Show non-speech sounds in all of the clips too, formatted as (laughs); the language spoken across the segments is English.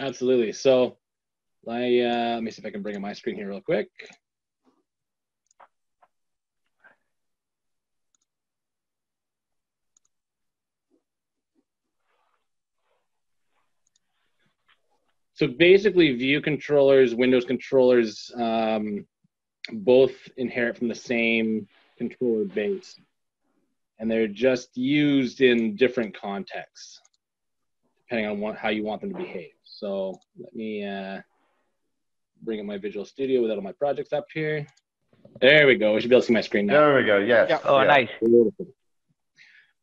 Absolutely. So I, uh, let me see if I can bring up my screen here real quick. So basically, view controllers, Windows controllers, um, both inherit from the same controller base, and they're just used in different contexts, depending on what, how you want them to behave. So let me uh, bring up my Visual Studio with all my projects up here. There we go. We should be able to see my screen now. There we go. Yes. Yeah. Oh, yeah. nice.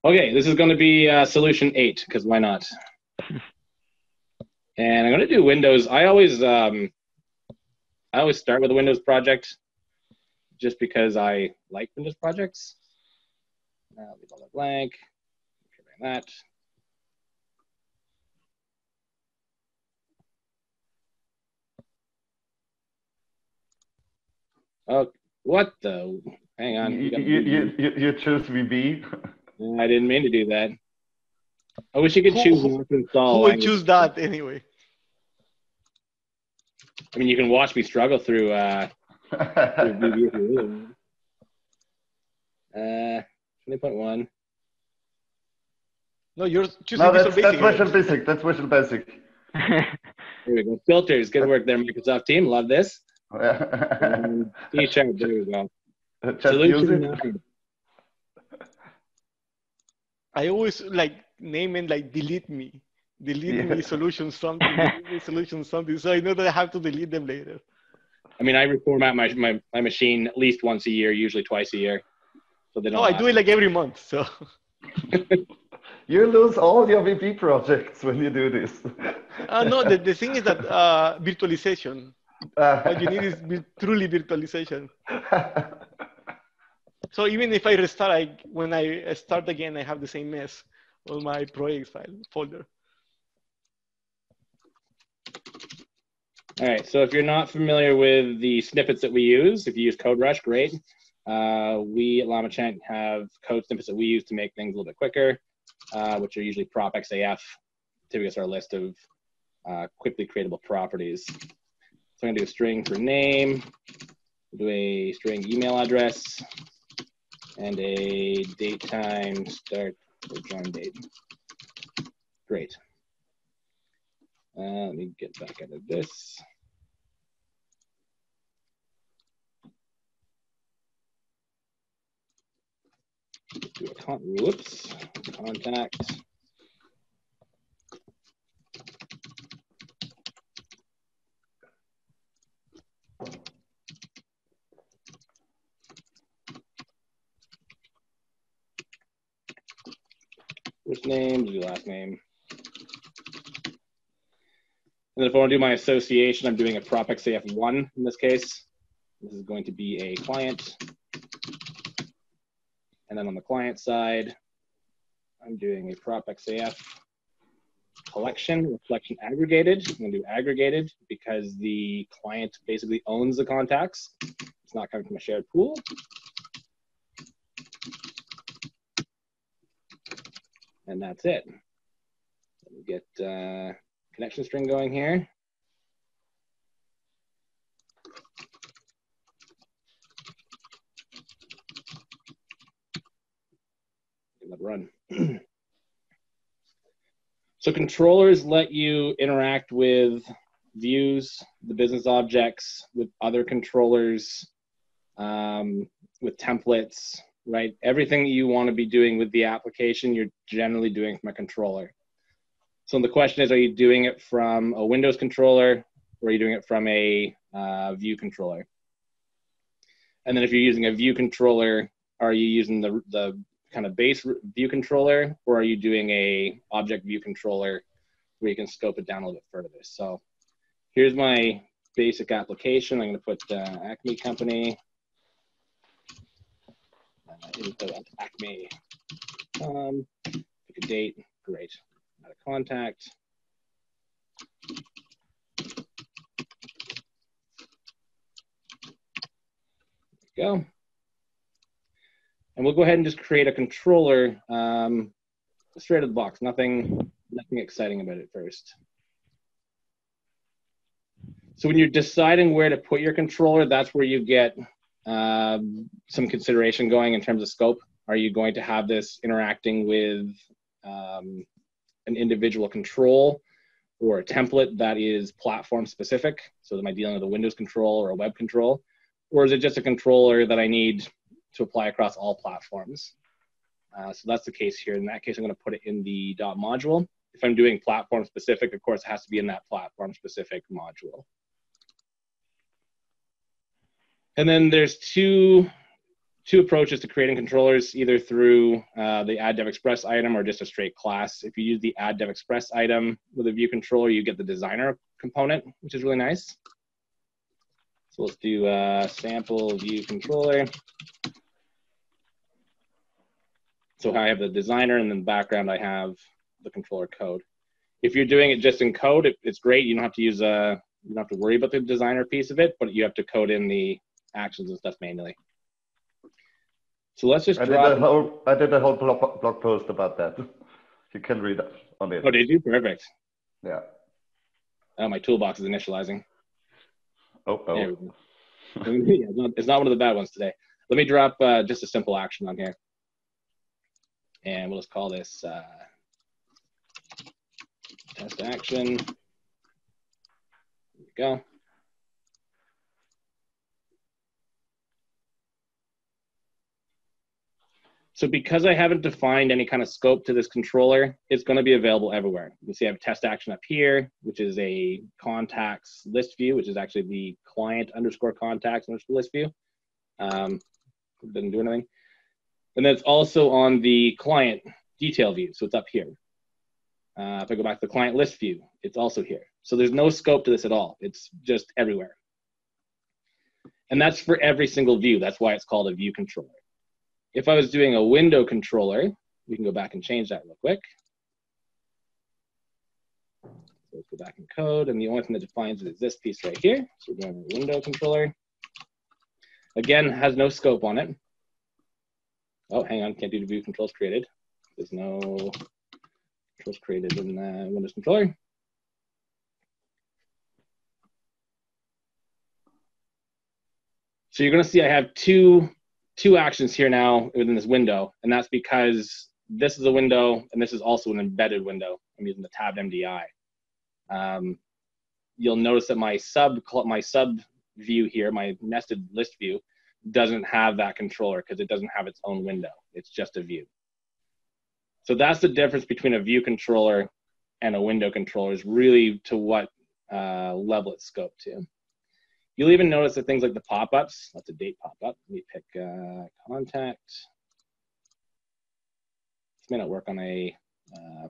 Okay, this is going to be uh, solution eight because why not? (laughs) and I'm going to do Windows. I always um, I always start with a Windows project just because I like Windows projects. Now leave all that blank. Try that. Oh, what the? Hang on. You, you gotta you, be- you, you, you choose VB. I didn't mean to do that. I wish you could choose who- not to. Who would language. choose that anyway? I mean, you can watch me struggle through. Uh, through (laughs) VB if you really want. Uh, twenty point one. No, you're choosing no, Visual that's, that's Basic. Visual Basic. That's Visual Basic. (laughs) Here we go. Filters. Good work there, Microsoft team. Love this. C sharp. There we go. Solution I always like name it like delete me. Delete Yeah. me solution something, delete me (laughs) solution something. So I know that I have to delete them later. I mean, I reformat my, my my machine at least once a year, usually twice a year. So they don't. No, I do it like every month. So (laughs) You lose all your VB projects when you do this. uh, no, the, the thing is that (laughs) uh, virtualization. What you need is truly virtualization. (laughs) So even if I restart, I, when I start again, I have the same mess on my projects file folder. All right. So if you're not familiar with the snippets that we use, if you use CodeRush, great. Uh, we at LlamaChant have code snippets that we use to make things a little bit quicker, uh, which are usually prop XAF to give us our list of uh, quickly creatable properties. So I'm gonna do a string for name, do a string email address, and a date time start or join date. Great. Uh, let me get back out of this. Do a con whoops, contact. First name, do last name. And then if I want to do my association, I'm doing a prop XAF1 in this case. This is going to be a client. And then on the client side, I'm doing a prop XAF collection or collection aggregated. I'm going to do aggregated because the client basically owns the contacts. It's not coming from a shared pool. And that's it. Let me get uh, connection string going here. Let run. (clears throat) so controllers let you interact with views, the business objects, with other controllers, um, with templates, right? Everything that you want to be doing with the application, you're generally doing from a controller. So the question is, are you doing it from a Windows controller or are you doing it from a uh, view controller? And then if you're using a view controller, are you using the, the kind of base view controller or are you doing a object view controller where you can scope it down a little bit further? So here's my basic application. I'm going to put uh, Acme Company. Uh, info at. Um, pick a date. Great. Add a contact. Go. And we'll go ahead and just create a controller um, straight out of the box. Nothing, nothing exciting about it first. So when you're deciding where to put your controller, that's where you get um, some consideration going in terms of scope. Are you going to have this interacting with um, an individual control or a template that is platform specific? So am I dealing with a Windows control or a web control? Or is it just a controller that I need to apply across all platforms? Uh, so that's the case here. In that case, I'm going to put it in the dot module. If I'm doing platform specific, of course, it has to be in that platform specific module. And then there's two two approaches to creating controllers, either through uh, the add DevExpress item or just a straight class. If you use the add DevExpress item with a view controller, you get the designer component, which is really nice. So let's do a sample view controller. So I have the designer and then the background I have the controller code. If you're doing it just in code, it, it's great. You don't have to use a, you don't have to worry about the designer piece of it, but you have to code in the actions and stuff manually. So let's just I drop. Did a whole, I did a whole blog, blog post about that. (laughs) You can read on it. Oh, did you? Perfect. Yeah. Oh, my toolbox is initializing. Oh, oh. (laughs) yeah, it's, not, it's, not, one of the bad ones today. Let me drop uh, just a simple action on here. And we'll just call this uh, test action. There we go. So because I haven't defined any kind of scope to this controller, it's going to be available everywhere. You see I have test action up here, which is a contacts list view, which is actually the client underscore contacts underscore list view. Um, doesn't do anything. And then it's also on the client detail view. So it's up here. Uh, if I go back to the client list view, it's also here. So there's no scope to this at all. It's just everywhere. And that's for every single view. That's why it's called a view controller. If I was doing a window controller, we can go back and change that real quick. So let's go back in code, and the only thing that defines it is this piece right here. So we're doing a window controller. Again, has no scope on it. Oh, hang on, can't do the view controls created. There's no controls created in the Windows controller. So you're gonna see I have two two actions here now within this window, and that's because this is a window and this is also an embedded window. I'm using the tabbed MDI. Um, you'll notice that my sub my sub view here, my nested list view, doesn't have that controller because it doesn't have its own window. It's just a view. So that's the difference between a view controller and a window controller is really to what uh, level it's scoped to. You'll even notice that things like the pop-ups, that's a date pop-up. Let me pick uh, contact. This may not work on a uh,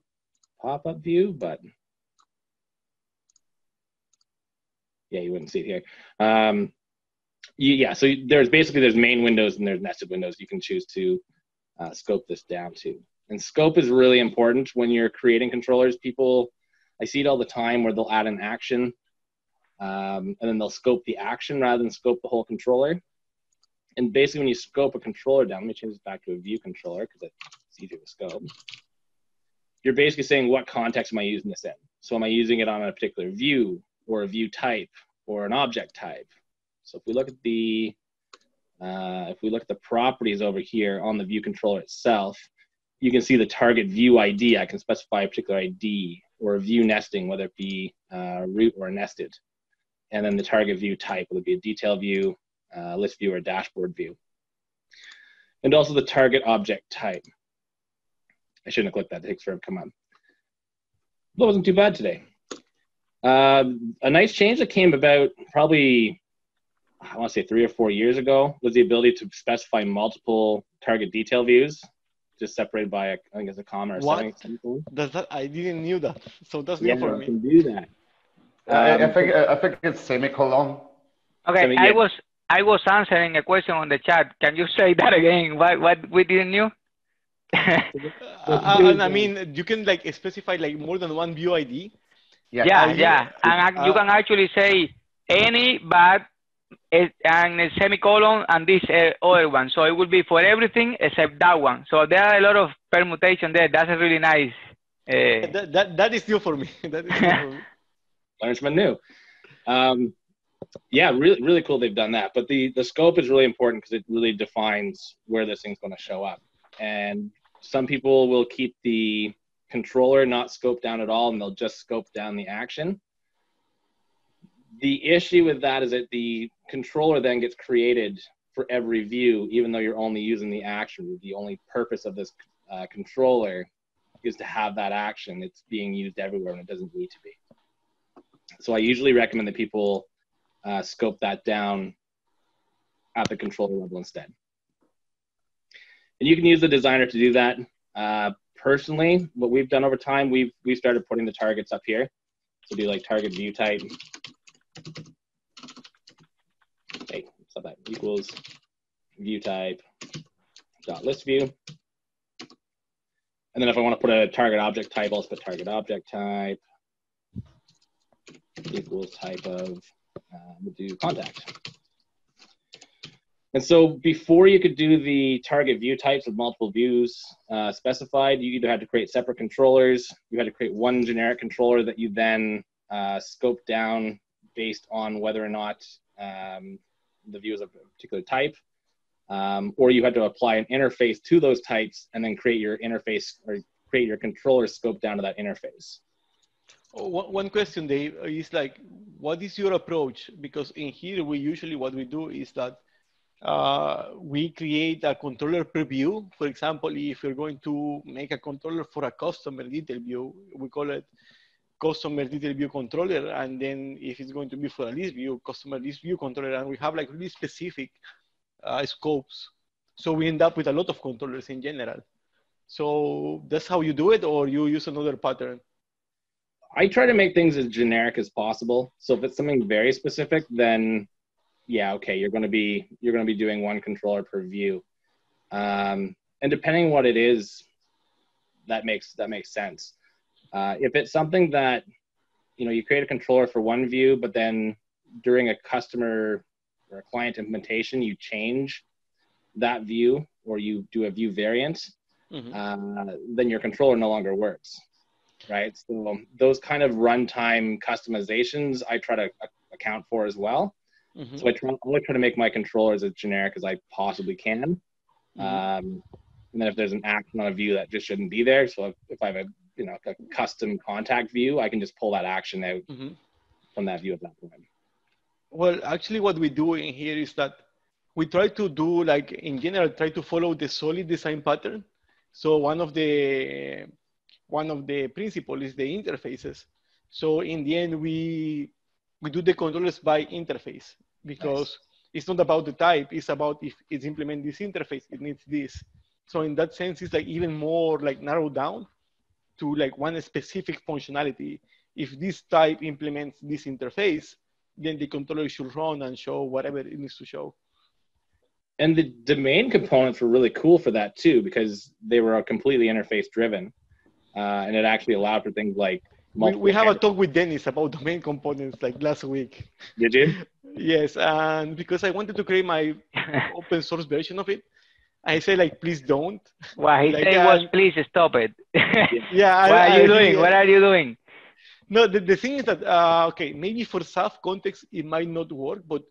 pop-up view, but yeah, you wouldn't see it here. Um, you, yeah, so there's basically there's main windows and there's nested windows you can choose to uh, scope this down to. And scope is really important when you're creating controllers. People, I see it all the time where they'll add an action um, and then they'll scope the action rather than scope the whole controller. And basically, when you scope a controller down, let me change this back to a view controller because it's easier to scope. You're basically saying what context am I using this in? So am I using it on a particular view or a view type or an object type? So if we look at the uh, if we look at the properties over here on the view controller itself, you can see the target view ID. I can specify a particular ID or a view nesting, whether it be uh, root or nested and then the target view type, will be a detail view, uh, list view, or dashboard view. And also the target object type. I shouldn't have clicked that, it takes forever to come up. That wasn't too bad today. Uh, a nice change that came about probably, I want to say three or four years ago, was the ability to specify multiple target detail views, just separated by, a, I think it's a comma or what? something. Does that, I didn't knew that. (laughs) So that's yeah, new for me. can do that. Um, I, think I think it's semicolon. Okay, Semi I was I was answering a question on the chat. Can you say that again? What what we didn't know? (laughs) uh, and I mean, you can like specify like more than one view ID. Yeah, yeah, yeah. and uh, you can actually say any, but it, and a semicolon and this uh, other one. So it will be for everything except that one. So there are a lot of permutation there. That's a really nice. Uh, that, that that is new for me. (laughs) that is new for me. Learn something new. Um, yeah, really, really cool. They've done that, but the the scope is really important because it really defines where this thing's going to show up. And some people will keep the controller not scoped down at all, and they'll just scope down the action. The issue with that is that the controller then gets created for every view, even though you're only using the action. The only purpose of this uh, controller is to have that action. It's being used everywhere, and it doesn't need to be. So I usually recommend that people uh, scope that down at the controller level instead. And you can use the designer to do that. Uh, personally, what we've done over time, we've we started putting the targets up here. So do like target view type. Okay, so that equals view type dot list view. And then if I want to put a target object type, I'll just put target object type equals type of uh, we'll do contact. And so before you could do the target view types with multiple views uh, specified, you either had to create separate controllers, you had to create one generic controller that you then uh, scope down based on whether or not um, the view is a particular type, um, or you had to apply an interface to those types and then create your interface or create your controller scope down to that interface. One question, Dave, is like, what is your approach? Because in here, we usually what we do is that uh, we create a controller preview. For example, if you're going to make a controller for a customer detail view, we call it customer detail view controller. And then if it's going to be for a list view, customer list view controller, and we have like really specific uh, scopes. So we end up with a lot of controllers in general. So that's how you do it, or you use another pattern? I try to make things as generic as possible. So if it's something very specific, then yeah, okay, you're going to be you're going to be doing one controller per view. Um, and depending what it is, that makes that makes sense. Uh, if it's something that you know you create a controller for one view, but then during a customer or a client implementation, you change that view or you do a view variant, mm-hmm. uh, then your controller no longer works right? So those kind of runtime customizations I try to account for as well. Mm-hmm. So I try, I try to make my controllers as generic as I possibly can. Mm-hmm. Um, and then if there's an action on a view that just shouldn't be there, so if, if I have a you know a custom contact view, I can just pull that action out mm-hmm. from that view at that point. Well, actually, what we do in here is that we try to do like in general try to follow the solid design pattern. So one of the one of the principles is the interfaces. So in the end, we we do the controllers by interface because nice. it's not about the type. It's about if it's implement this interface, it needs this. So in that sense, it's like even more like narrowed down to like one specific functionality. If this type implements this interface, then the controller should run and show whatever it needs to show. And the domain components were really cool for that too, because they were completely interface driven uh, and it actually allowed for things like we, we have a talk with Dennis about (laughs) domain components like last week. Did you? yes, and because I wanted to create my (laughs) open source version of it, I say like, please don't. (laughs) What he like, said was, please stop it. yeah. what I, are you I, doing? what are you doing? No, the, the thing is that, uh, okay, maybe for XAF context, it might not work, but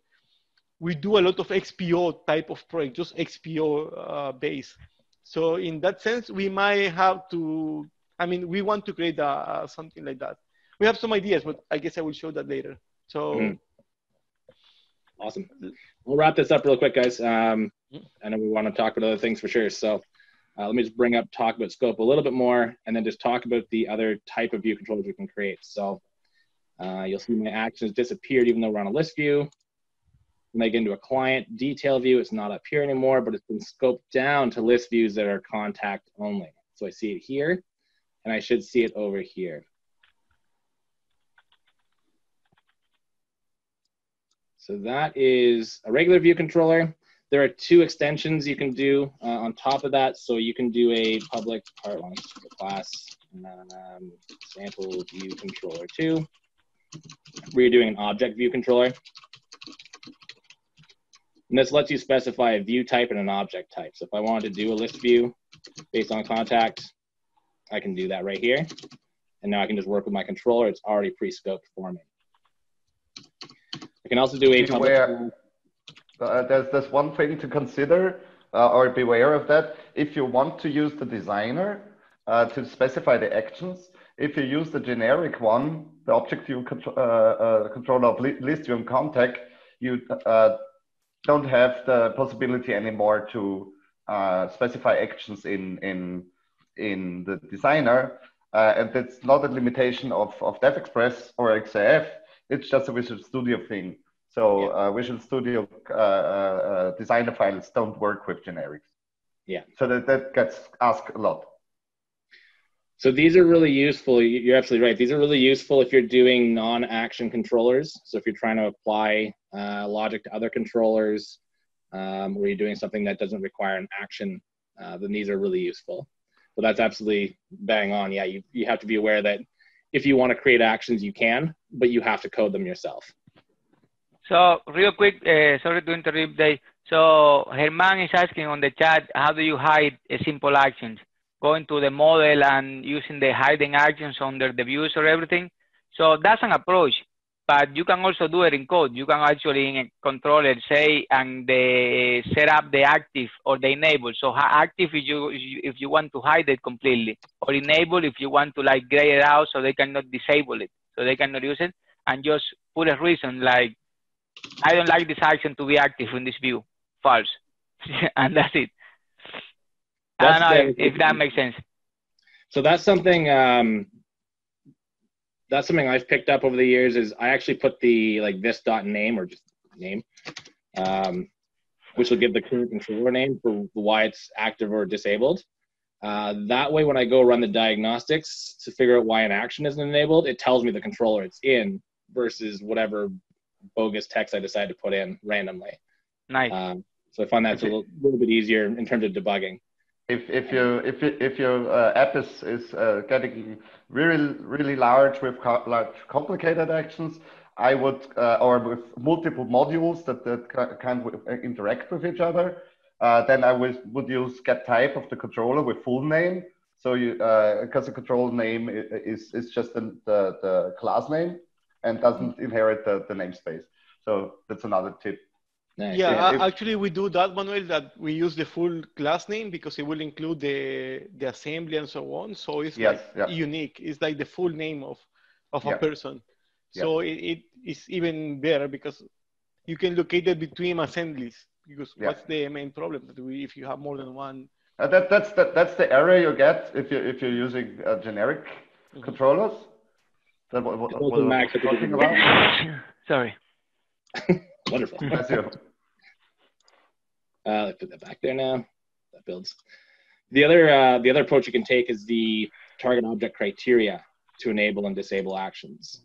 we do a lot of XPO type of project, just XPO uh, base. So in that sense, we might have to I mean, we want to create a, something like that. We have some ideas, but I guess I will show that later. So. Mm. Awesome. We'll wrap this up real quick, guys. Um, mm-hmm. I know we want to talk about other things for sure. So uh, let me just bring up, talk about scope a little bit more, and then just talk about the other type of view controllers we can create. So uh, you'll see my actions disappeared even though we're on a list view. When I get into a client detail view, it's not up here anymore, but it's been scoped down to list views that are contact only. So I see it here and I should see it over here. So that is a regular view controller. There are two extensions you can do uh, on top of that. So you can do a public part one class um, sample view controller two, where you're doing an object view controller. And this lets you specify a view type and an object type. So if I wanted to do a list view based on contact, I can do that right here. And now I can just work with my controller. It's already pre-scoped for me. I can also do a beware. Uh, there's there's one thing to consider uh, or beware of that. If you want to use the designer uh, to specify the actions, if you use the generic one, the object view contro uh, uh, controller of list view and contact, you uh, don't have the possibility anymore to specify actions in in in the designer. and that's not a limitation of, of DevExpress or XAF. It's just a Visual Studio thing. So yeah. uh, Visual Studio uh, uh, uh, designer files don't work with generics. Yeah. So that, that gets asked a lot. So these are really useful. You're absolutely right. These are really useful if you're doing non-action controllers. So if you're trying to apply uh, logic to other controllers, um, or you're doing something that doesn't require an action, uh, then these are really useful. But that's absolutely bang on. Yeah, you, you have to be aware that if you want to create actions, you can, but you have to code them yourself. So real quick, uh, sorry to interrupt, Dave. So Herman is asking on the chat, how do you hide a simple actions? Going to the model and using the hiding actions under the views or everything. So that's an approach, but you can also do it in code. You can actually in a controller say and the, set up the active or the enable. So active if you if you want to hide it completely, or enable if you want to like gray it out so they cannot disable it, so they cannot use it, and just put a reason like I don't like this action to be active in this view. False. (laughs) and that's it. That's I don't know if, if, that makes sense. So that's something um, that's something I've picked up over the years is I actually put the like this dot name or just name, um, which will give the current controller name for why it's active or disabled. Uh, that way, when I go run the diagnostics to figure out why an action isn't enabled, it tells me the controller it's in versus whatever bogus text I decided to put in randomly. Nice. Um, so I find that's a little, little, bit easier in terms of debugging. If if you if if your uh, app is is uh, getting really really large with co large complicated actions, I would uh, or with multiple modules that that can interact with each other, uh, then I would would use get type of the controller with full name. So you because uh, the control name is is just the, the the class name and doesn't inherit the, the namespace. So that's another tip. Nice. Yeah, if, actually we do that, Manuel, that we use the full class name because it will include the the assembly and so on. So it's yes, like yeah. unique. It's like the full name of, of yeah. a person. So yeah. it, it is even better because you can locate it between assemblies because what's the main problem that we, if you have more than one? Uh, that, that's, the, that's the error you get if, you, if you're using uh, generic mm-hmm. controllers that what, what, what, what talking about? (laughs) Sorry. (laughs) Wonderful. (laughs) That's you. Uh, let's put that back there now. That builds. The other uh, the other approach you can take is the target object criteria to enable and disable actions.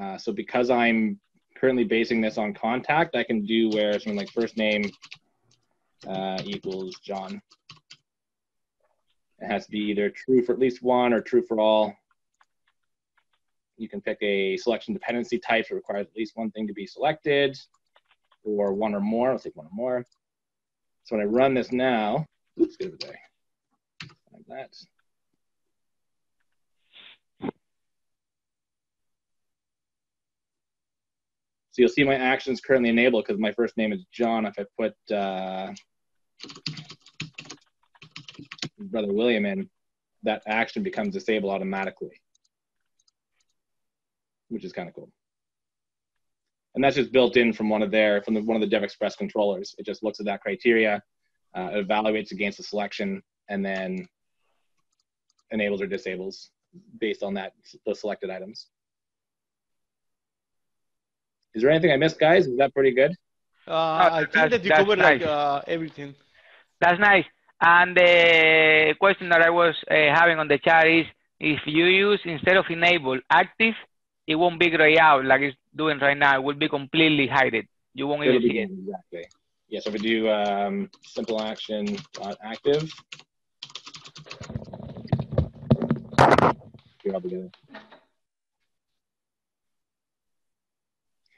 Uh, so because I'm currently basing this on contact, I can do where something like first name uh, equals John. It has to be either true for at least one or true for all. You can pick a selection dependency type that requires at least one thing to be selected or one or more. Let's take one or more. So when I run this now, get there. Like that. So you'll see my actions currently enabled because my first name is John. If I put uh, brother William in, that action becomes disabled automatically which is kind of cool. And that's just built in from one of their from the, one of the DevExpress controllers. It just looks at that criteria, uh, evaluates against the selection, and then enables or disables based on that the selected items. Is there anything I missed, guys? Is that pretty good? Uh, I think that you covered nice. like uh, everything. That's nice. And the question that I was uh, having on the chat is, if you use instead of enable active, it won't be gray out like it's doing right now. It will be completely hidden. You won't It'll even see it. Exactly. Yeah, so if we do um, simple action dot active,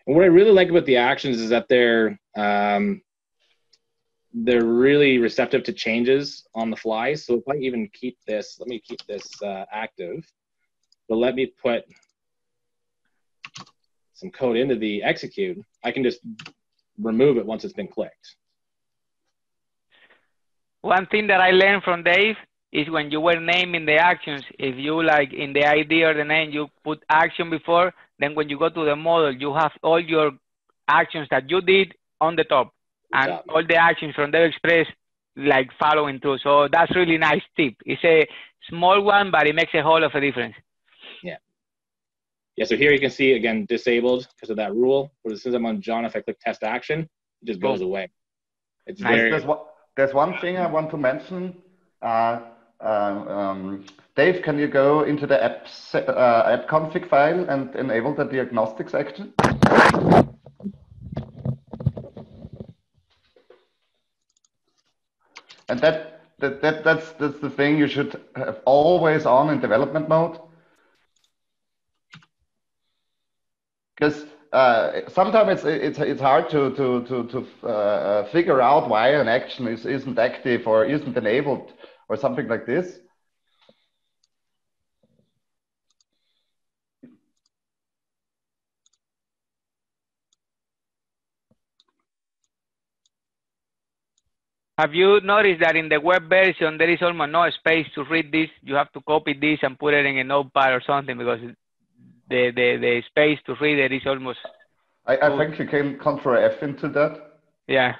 And what I really like about the actions is that they're um, they're really receptive to changes on the fly. So if I even keep this, let me keep this uh, active, but let me put some code into the execute, I can just remove it once it's been clicked. One thing that I learned from Dave is when you were naming the actions, if you like in the ID or the name, you put action before, then when you go to the model, you have all your actions that you did on the top and Exactly. all the actions from the express like following through. So that's really nice tip. It's a small one, but it makes a whole of a difference. Yeah, so here you can see again disabled because of that rule. But as soon as I'm on John, if I click test action, it just goes away. It's Nice. very There's one, there's one thing I want to mention. Uh, um, um, Dave, can you go into the app, uh, app config file and enable the diagnostics action? And that, that, that that's, that's the thing you should have always on in development mode. Because uh, sometimes it's, it's, it's hard to, to, to, to uh, figure out why an action is, isn't active or isn't enabled or something like this. Have you noticed that in the web version, there is almost no space to read this? You have to copy this and put it in a notepad or something because the, the, the space to read it is almost, I, I think you can control F into that. yeah.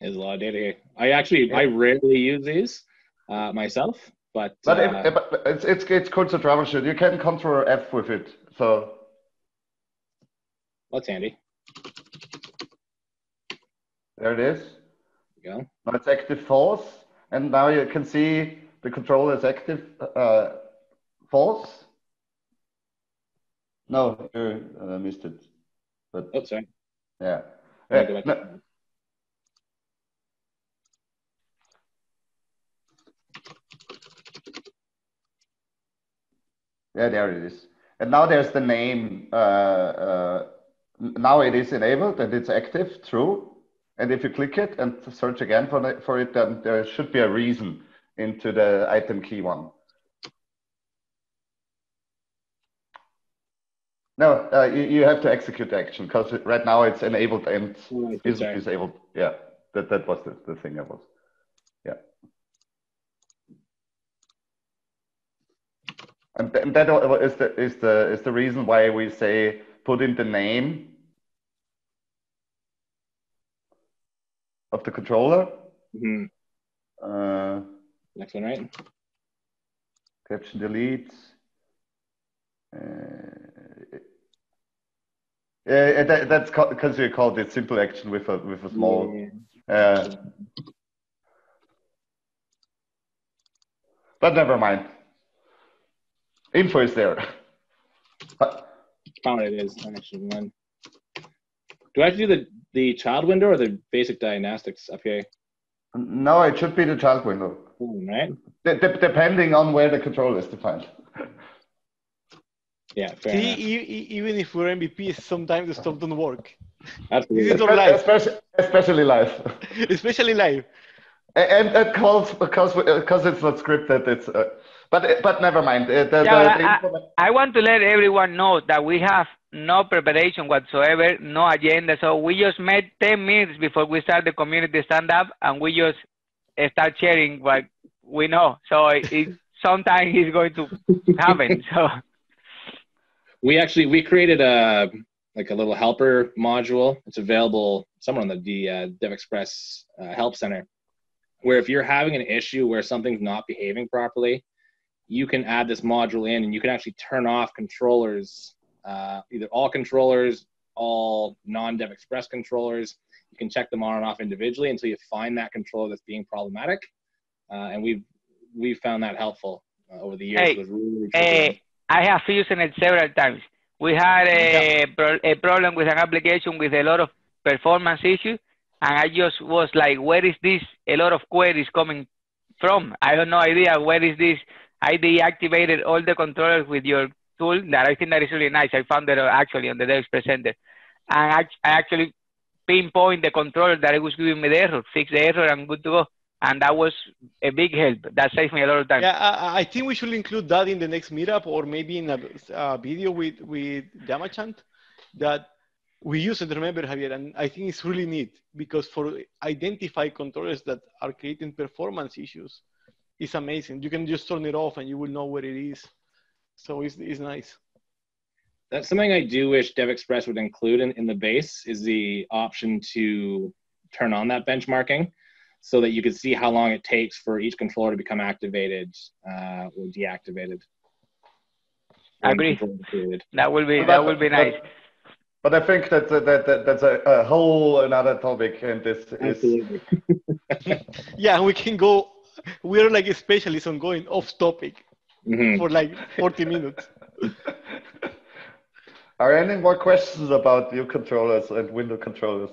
there's a lot of data here. I actually I rarely use these uh, myself, but, But, if, uh, but but it's, it's, it's cool to troubleshoot. You can control F with it. So that's handy. there it is. There you go. Now it's active false. And now you can see the controller is active uh, false. No, you uh, missed it. But Oh, sorry. yeah. Yeah, no, Yeah, there it is. And now there's the name. Uh, uh, now it is enabled and it's active, true. And if you click it and search again for, the, for it, then there should be a reason into the item key one. No, uh, you, you have to execute the action because right now it's enabled and Oh, is sorry. disabled. Yeah, that, that was the, the thing I was. Yeah. And, th- and that is the, is the is the reason why we say put in the name of the controller. Mhm. Uh, Next one, right? caption delete. Uh, yeah, that, that's because you called it simple action with a with a small. Yeah. Uh, but never mind. Info is there. Found it is action one. Do I have to do the the child window or the basic diagnostics up here? No, it should be the child window. Boom, Right? De- de- depending on where the control is defined. Yeah, fair See, e- e- even if we're MVP, sometimes the stuff don't work, Absolutely. This is on live, Especially, especially live. (laughs) especially live. and it calls because because it's not scripted. It's uh, but but never mind. Uh, the, Yeah, the, I- the I want to let everyone know that we have no preparation whatsoever, no agenda. So we just met 10 minutes before we start the community stand up and we just uh, start sharing what we know. So it, (laughs) it sometimes it's going to happen. So we actually we created a like a little helper module. It's available somewhere on the, the uh, DevExpress uh, Help Center, where if you're having an issue where something's not behaving properly, you can add this module in, and you can actually turn off controllers, uh, either all controllers, all non-DevExpress controllers. You can check them on and off individually until you find that controller that's being problematic, uh, and we've we've found that helpful uh, over the years. Hey, It was really tricky. I have used it several times. We had a, a problem with an application with a lot of performance issues, and I just was like, where is this? A lot of queries coming from. I have no idea where is this. I deactivated all the controllers with your tool that I think that is really nice. I found that uh, actually on the DevExpress Center. And I, I actually pinpoint the controller that it was giving me the error, fix the error, and good to go. And that was a big help. That saved me a lot of time. Yeah, I, I think we should include that in the next meetup or maybe in a, a video with with LlamaChant that we use it. Remember, Javier, and I think it's really neat because for identify controllers that are creating performance issues, it's amazing. You can just turn it off and you will know where it is. So it's, it's nice. That's something I do wish DevExpress would include in, in the base is the option to turn on that benchmarking so that you can see how long it takes for each controller to become activated uh, or deactivated. I agree. That will be that will be nice. But, but I think that, that, that that's a, a, whole another topic, and this Absolutely. is. (laughs) yeah, we can go. We're like specialists on going off topic mm-hmm. for like 40 minutes. (laughs) Are there any more questions about view controllers and window controllers?